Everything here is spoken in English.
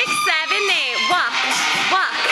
six, seven, eight. Walk, walk.